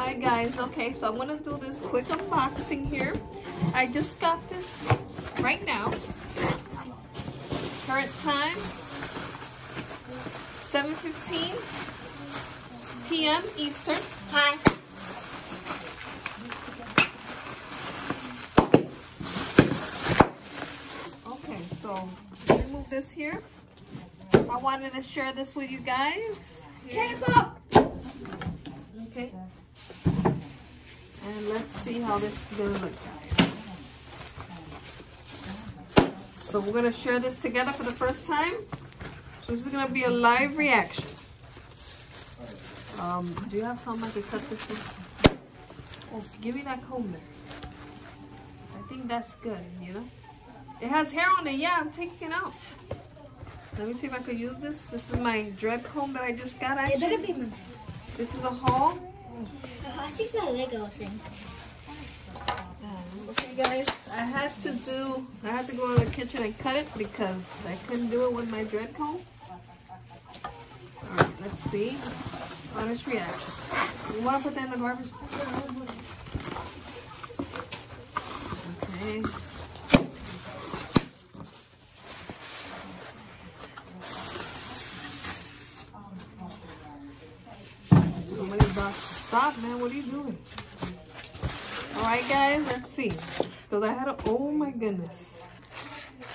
Alright guys, okay, so I'm gonna do this quick unboxing here. I just got this right now. Current time, 7.15 p.m. Eastern. Hi. Okay, so remove this here. I wanted to share this with you guys. Careful. Okay. And let's see how this is gonna look, guys. So we're gonna share this together for the first time. So this is gonna be a live reaction. Um, do you have something I could cut this with? Oh, give me that comb there. I think that's good, you know? It has hair on it, yeah, I'm taking it out. Let me see if I could use this. This is my dread comb that I just got It actually. better be This is a haul. I see in. Okay guys, I had to do, I had to go to the kitchen and cut it because I couldn't do it with my dread comb. Alright, let's see. Honest reaction. You want to put that in the garbage? Okay. Somebody's about to stop, man. What are you doing? All right, guys, let's see. Because I had a, oh my goodness.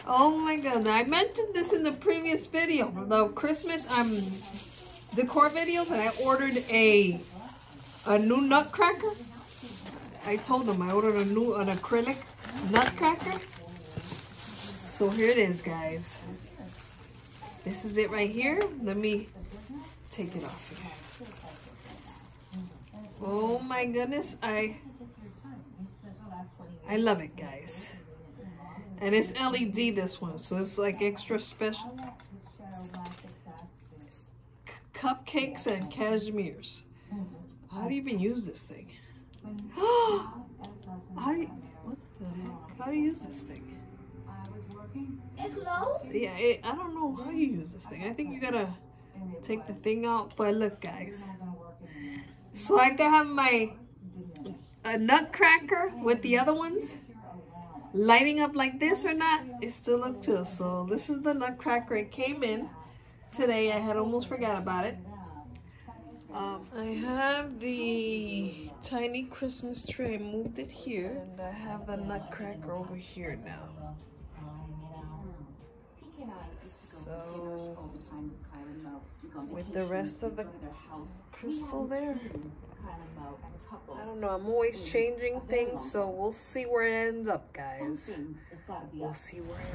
Oh my goodness. I mentioned this in the previous video, the Christmas um decor video, that I ordered a a new nutcracker. I told them I ordered a new an acrylic nutcracker. So here it is, guys. This is it right here. Let me take it off. Oh my goodness, I I love it, guys. And it's LED this one, so it's like extra special. C- cupcakes and cashmeres. How do you even use this thing? How do you, what the heck? How do you use this thing? It glows? Yeah, it, I don't know how you use this thing. I think you gotta take the thing out. But look, guys. So I can have my a nutcracker with the other ones lighting up like this or not. It still look too. So this is the nutcracker. It came in today. I had almost forgot about it. Um, I have the tiny Christmas tree. I moved it here. And I have the nutcracker over here now. So, with the rest of the crystal there, I don't know. I'm always changing things, so we'll see where it ends up, guys. We'll see where it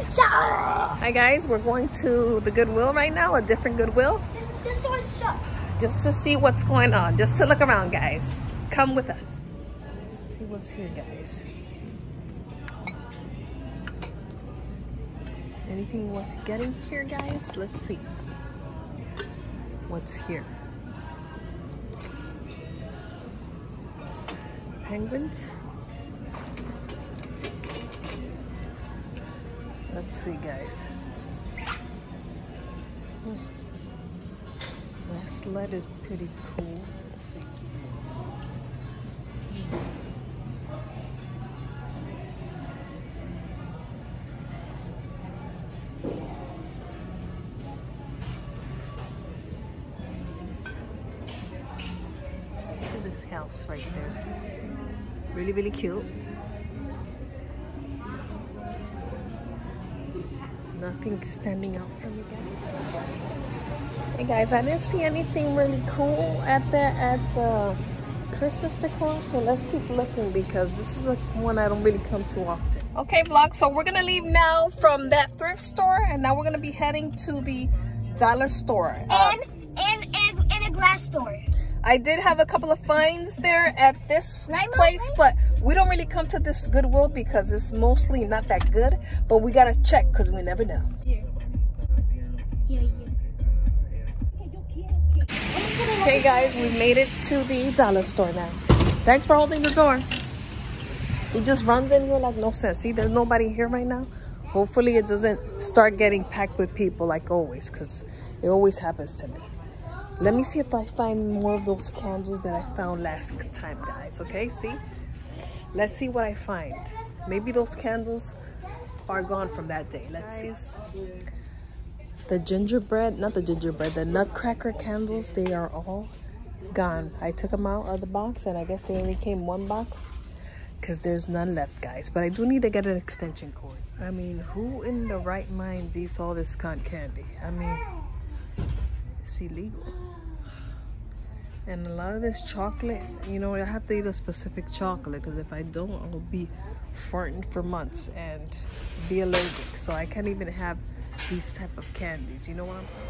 ends Hi, guys. We're going to the Goodwill right now, a different Goodwill, This door's shut. just to see what's going on, just to look around, guys. Come with us. Let's see what's here, guys. Anything worth getting here, guys? Let's see. What's here? Penguins? Let's see, guys. Hmm. That sled is pretty cool. Right there. Really, really cute. Nothing standing out from you guys. Hey guys, I didn't see anything really cool at the at the Christmas decor, so let's keep looking because this is a one I don't really come to often. Okay, vlog. So we're gonna leave now from that thrift store, and now we're gonna be heading to the dollar store. Uh, And, and, and, and a glass door. I did have a couple of finds there at this place, but we don't really come to this Goodwill because it's mostly not that good. But we gotta check because we never know. Here. Yeah, yeah. Okay, guys, we made it to the dollar store now. Thanks for holding the door. He just runs in here like no sense. See, there's nobody here right now. Hopefully, it doesn't start getting packed with people like always, because it always happens to me. Let me see if I find more of those candles that I found last time, guys. Okay, see? Let's see what I find. Maybe those candles are gone from that day. Let's see. The gingerbread, not the gingerbread, the nutcracker candles, they are all gone. I took them out of the box and I guess they only came one box because there's none left, guys. But I do need to get an extension cord. I mean, who in the right mind eats all this cotton candy? I mean, it's illegal. And a lot of this chocolate, you know, I have to eat a specific chocolate because if I don't, I'll be farting for months and be allergic. So I can't even have these type of candies. You know what I'm saying?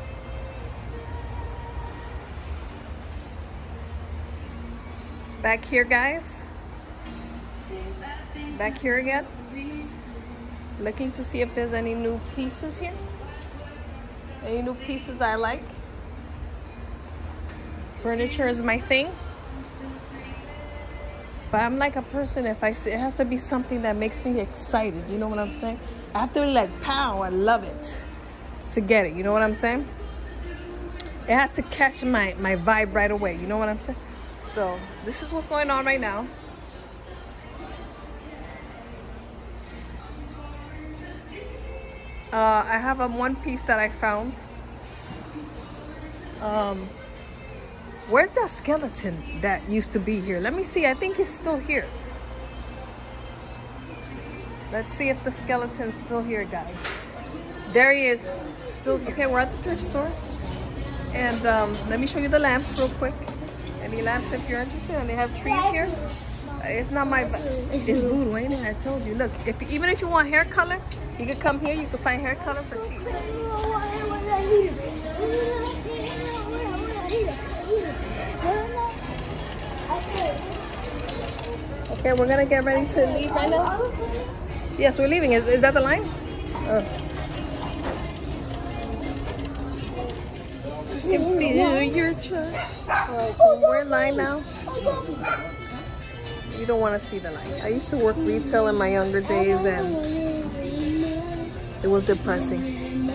Back here, guys. Back here again. Looking to see if there's any new pieces here. Any new pieces I like. Furniture is my thing. But I'm like a person, if I see, it has to be something that makes me excited. You know what I'm saying? I have to like, pow, I love it to get it. You know what I'm saying? It has to catch my, my vibe right away. You know what I'm saying? So this is what's going on right now. Uh, I have a one piece that I found. Um, where's that skeleton that used to be here? Let me see. I think he's still here. Let's see if the skeleton's still here, guys. There he is. Still okay. We're at the thrift store, and um, let me show you the lamps real quick. Any lamps if you're interested, and they have trees here. Uh, It's not my, it's voodoo, ain't it? I told you. Look, if even if you want hair color, you could come here. You can find hair color for cheap. Okay, we're gonna get ready to leave right now. Yes, we're leaving. Is, is that the line? Oh. Feel your touch. Alright, so we're in line now. You don't want to see the line. I used to work retail in my younger days and it was depressing.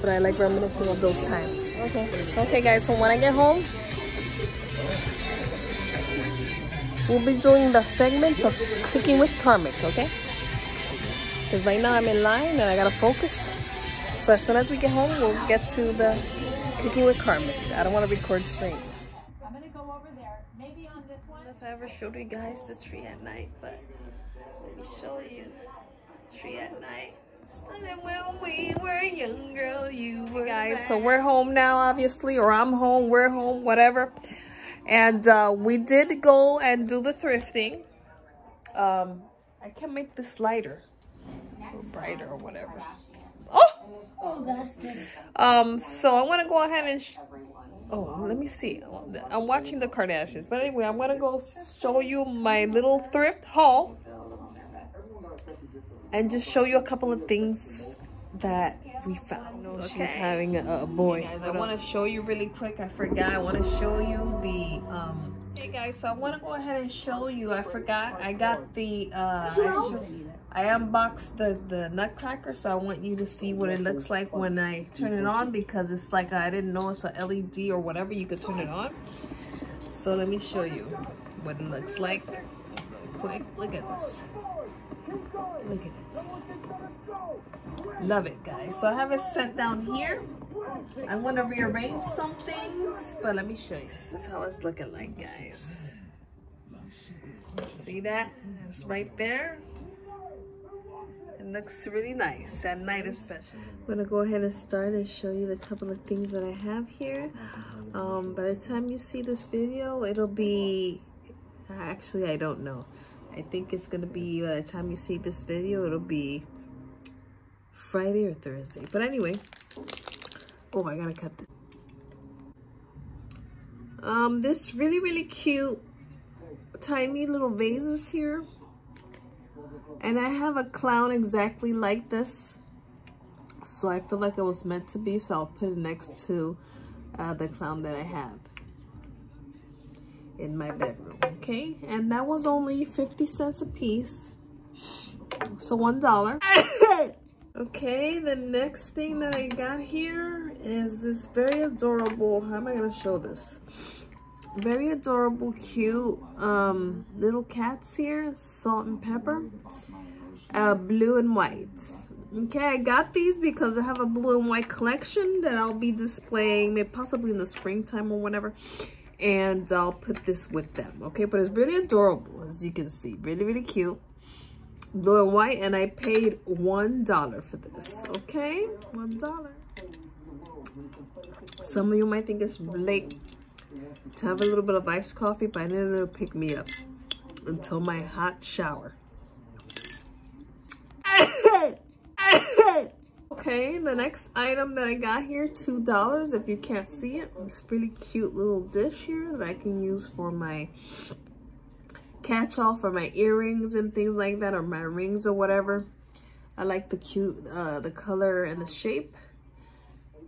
But I like reminiscing of those times. Okay. Okay guys, so when I get home, we'll be doing the segment of cooking with Karmic, okay? Because right now I'm in line and I gotta focus. So as soon as we get home, we'll get to the cooking with Karmic. I don't want to record strangers. I'm gonna go over there. Maybe on this one. don't know if I ever showed you guys the tree at night, but let me show you. Tree at night. We were young, girl. You were guys. So we're home now, obviously, or I'm home. We're home, whatever. And uh, we did go and do the thrifting. Um, I can make this lighter or brighter or whatever. Oh. Oh, that's good. Um, so I want to go ahead and. oh, let me see. I'm watching the Kardashians, but anyway, I'm gonna go show you my little thrift haul and just show you a couple of things that we found. No, she's having a, a boy. Hey guys, I want to show you really quick. I forgot. I want to show you the um. Hey guys, so I want to go ahead and show you. I forgot. I got the uh. I, I unboxed the the Nutcracker, so I want you to see what it looks like when I turn it on because it's like I didn't know it's a LED or whatever. You could turn it on. So let me show you what it looks like. Quick, look at this. Look at it. Love it, guys. So I have it set down here. I want to rearrange some things, but let me show you. This is how it's looking like, guys. See that? It's right there. It looks really nice at night especially. I'm gonna go ahead and start and show you the couple of things that I have here. Um, by the time you see this video, it'll be, actually I don't know. I think it's gonna be, by the time you see this video, it'll be Friday or Thursday. But anyway, oh, I gotta cut this. Um, this really, really cute tiny little vases here. And I have a clown exactly like this. So I feel like it was meant to be. So I'll put it next to uh, the clown that I have in my bedroom. Okay. And that was only 50 cents a piece. So $1. okay. The next thing that I got here is this very adorable, how am I gonna show this? Very adorable, cute um, little cats here, salt and pepper, uh, blue and white. Okay, I got these because I have a blue and white collection that I'll be displaying maybe possibly in the springtime or whatever. And I'll put this with them, okay? But it's really adorable, as you can see. Really, really cute. Blue and white, and I paid $1 for this, okay? $1. Some of you might think it's late to have a little bit of iced coffee, but I to pick me up until my hot shower. okay, the next item that I got here, $2. If you can't see it, this really cute little dish here that I can use for my catch-all for my earrings and things like that, or my rings or whatever. I like the cute, uh, the color and the shape.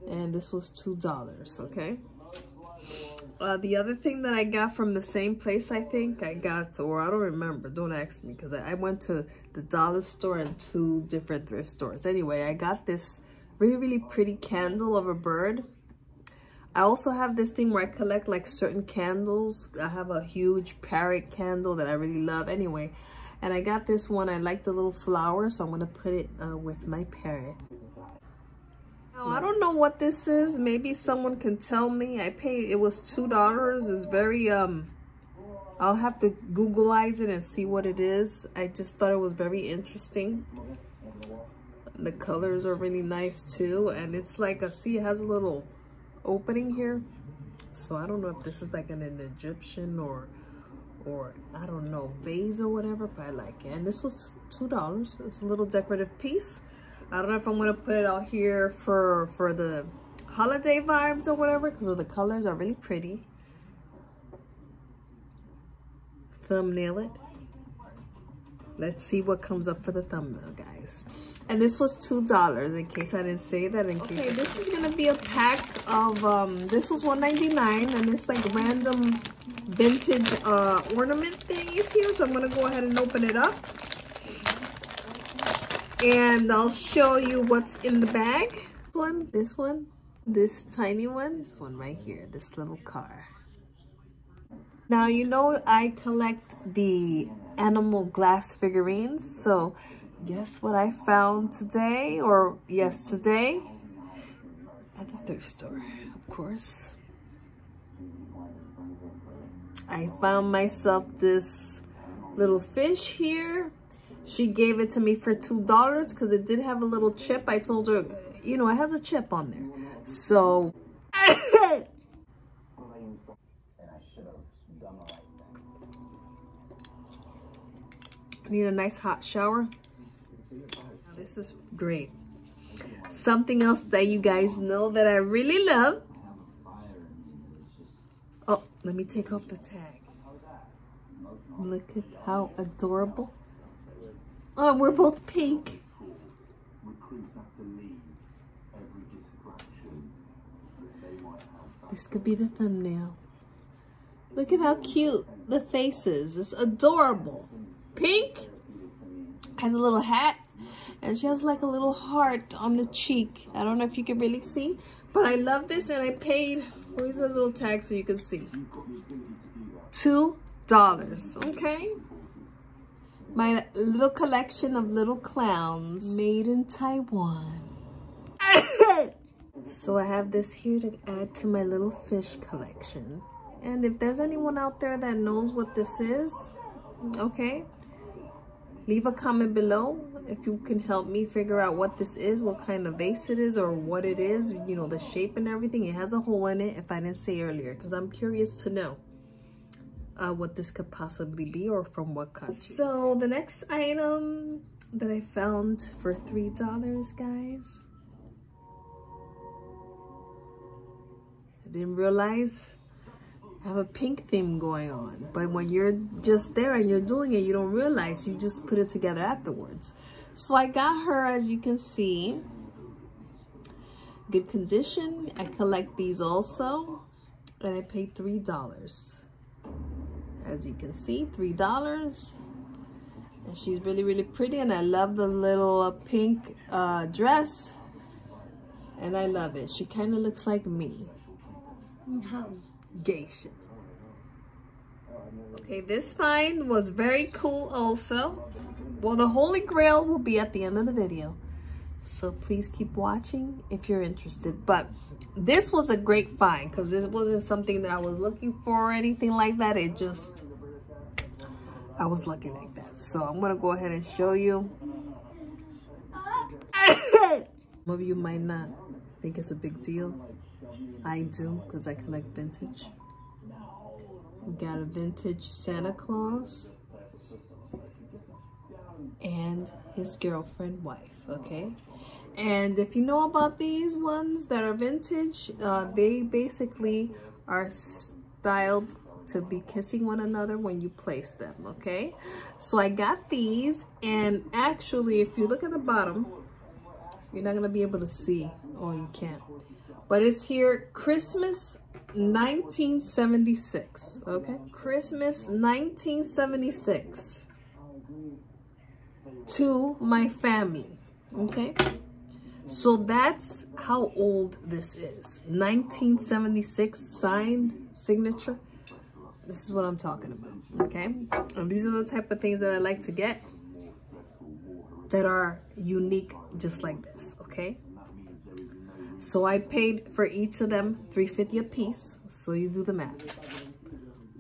And this was $2, okay? Uh, the other thing that I got from the same place, I think I got, or I don't remember, don't ask me, because I, I went to the dollar store and two different thrift stores. Anyway, I got this really, really pretty candle of a bird. I also have this thing where I collect like certain candles. I have a huge parrot candle that I really love anyway. And I got this one, I like the little flower, so I'm gonna put it uh, with my parrot. I don't know what this is. Maybe someone can tell me. I paid, it was $2. It's very, um, I'll have to Googleize it and see what it is. I just thought it was very interesting. The colors are really nice too. And it's like, a, see, it has a little opening here. So I don't know if this is like an, an Egyptian or, or I don't know, vase or whatever, but I like it. And this was $2. It's a little decorative piece. I don't know if I'm gonna put it out here for for the holiday vibes or whatever because the colors are really pretty. Thumbnail it. Let's see what comes up for the thumbnail, guys. And this was $2 in case I didn't say that. In okay, this is gonna be a pack of, um, this was $1.99 and it's like random vintage uh, ornament thingies here. So I'm gonna go ahead and open it up and I'll show you what's in the bag. One, this one, this tiny one, this one right here, this little car. Now, you know I collect the animal glass figurines, so guess what I found today, or yesterday? at the thrift store, of course. I found myself this little fish here she gave it to me for $2 because it did have a little chip. I told her, you know, it has a chip on there. So, need a nice hot shower. This is great. Something else that you guys know that I really love. Oh, let me take off the tag. Look at how adorable. Oh, we're both pink. This could be the thumbnail. Look at how cute the face is. It's adorable. Pink has a little hat and she has like a little heart on the cheek. I don't know if you can really see, but I love this and I paid, where's the little tag so you can see? Two dollars, okay? My little collection of little clowns made in Taiwan. so I have this here to add to my little fish collection. And if there's anyone out there that knows what this is, okay, leave a comment below if you can help me figure out what this is, what kind of vase it is or what it is, you know, the shape and everything. It has a hole in it if I didn't say earlier because I'm curious to know uh, what this could possibly be or from what country. So the next item that I found for $3, guys. I didn't realize I have a pink theme going on. But when you're just there and you're doing it, you don't realize. You just put it together afterwards. So I got her, as you can see, good condition. I collect these also. And I paid $3 as you can see three dollars and she's really really pretty and I love the little uh, pink uh, dress And I love it. She kind of looks like me. How? Geisha. Okay, this find was very cool also. Well, the Holy Grail will be at the end of the video. So please keep watching if you're interested. But this was a great find because this wasn't something that I was looking for or anything like that. It just, I was lucky like that. So I'm going to go ahead and show you. Some of you might not think it's a big deal. I do because I collect vintage. We got a vintage Santa Claus and his girlfriend wife, okay? And if you know about these ones that are vintage, uh, they basically are styled to be kissing one another when you place them, okay? So I got these and actually if you look at the bottom, you're not gonna be able to see, or you can't. But it's here, Christmas 1976, okay? Christmas 1976 to my family, okay? So that's how old this is. 1976 signed signature. This is what I'm talking about, okay? And these are the type of things that I like to get that are unique just like this, okay? So I paid for each of them 350 a piece. So you do the math.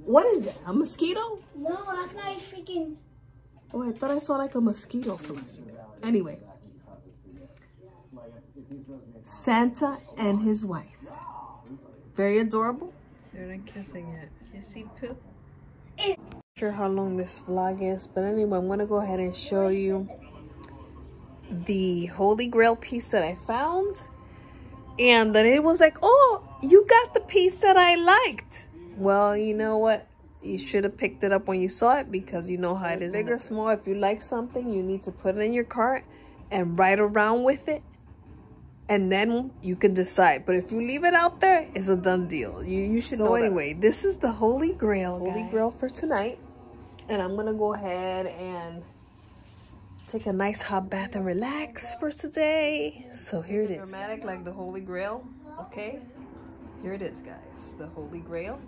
What is it? A mosquito? No, that's my freaking. Oh, I thought I saw like a mosquito flying there. Anyway. Santa and his wife. Very adorable. They're not kissing yet. Kissy poo. Sure how long this vlog is, but anyway, I'm gonna go ahead and show you the Holy Grail piece that I found. And then it was like, oh, you got the piece that I liked. Well, you know what? You should have picked it up when you saw it because you know how it is. Big or small, if you like something, you need to put it in your cart and ride around with it. And then you can decide. But if you leave it out there, it's a done deal. You, you should so know anyway, that. this is the Holy Grail. Holy guys. Grail for tonight. And I'm going to go ahead and take a nice hot bath and relax for today. So here it is. Dramatic like the Holy Grail. Okay. Here it is, guys. The Holy Grail.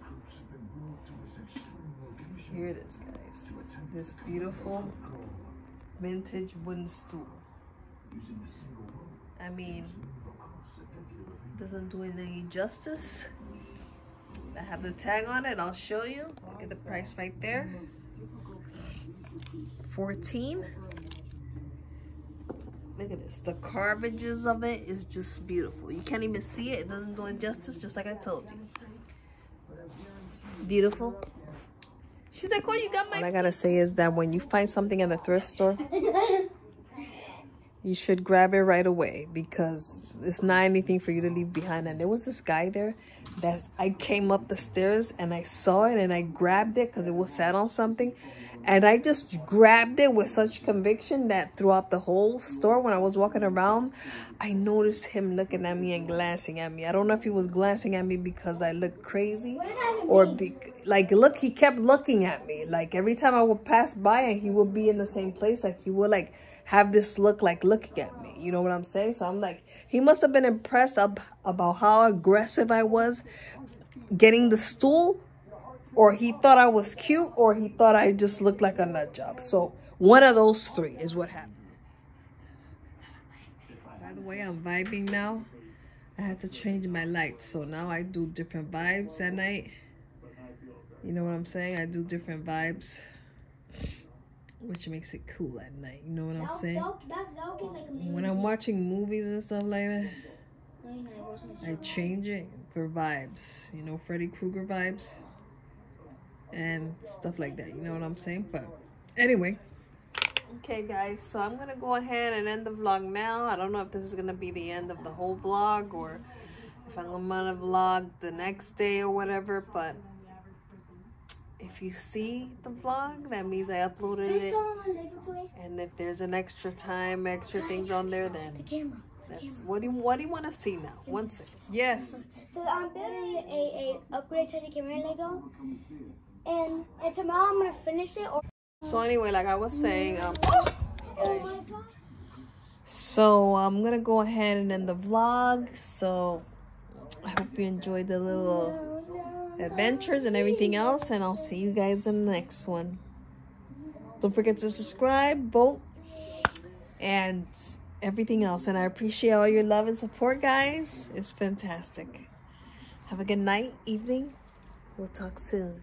Here it is, guys. This beautiful vintage wooden stool. I mean, doesn't do it any justice. I have the tag on it. I'll show you. Look at the price right there. 14 Look at this. The carvages of it is just beautiful. You can't even see it. It doesn't do it justice, just like I told you. Beautiful. She's like, oh, you got my... What I gotta say is that when you find something at the thrift store, you should grab it right away because it's not anything for you to leave behind. And there was this guy there that I came up the stairs and I saw it and I grabbed it because it was sat on something. And I just grabbed it with such conviction that throughout the whole store, when I was walking around, I noticed him looking at me and glancing at me. I don't know if he was glancing at me because I looked crazy or be like, look, he kept looking at me. Like every time I would pass by and he would be in the same place, like he would like have this look like looking at me. You know what I'm saying? So I'm like, he must have been impressed ab about how aggressive I was getting the stool or he thought I was cute, or he thought I just looked like a nut job. So one of those three is what happened. By the way, I'm vibing now. I had to change my lights, so now I do different vibes at night. You know what I'm saying? I do different vibes, which makes it cool at night. You know what I'm saying? when I'm watching movies and stuff like that, I change it for vibes. You know, Freddy Krueger vibes and stuff like that. You know what I'm saying? But anyway. Okay, guys. So I'm going to go ahead and end the vlog now. I don't know if this is going to be the end of the whole vlog or if I'm going to vlog the next day or whatever. But if you see the vlog, that means I uploaded it. And if there's an extra time, extra things on there, then that's what do you what do you want to see now? One second. Yes. So I'm building a, a upgrade to the camera Lego and, and tomorrow I'm gonna finish it. Or so anyway, like I was saying, um, oh, my god. So I'm gonna go ahead and end the vlog. So I hope you enjoyed the little adventures and everything else. And I'll see you guys in the next one. Don't forget to subscribe, vote, and everything else. And I appreciate all your love and support, guys. It's fantastic. Have a good night, evening. We'll talk soon.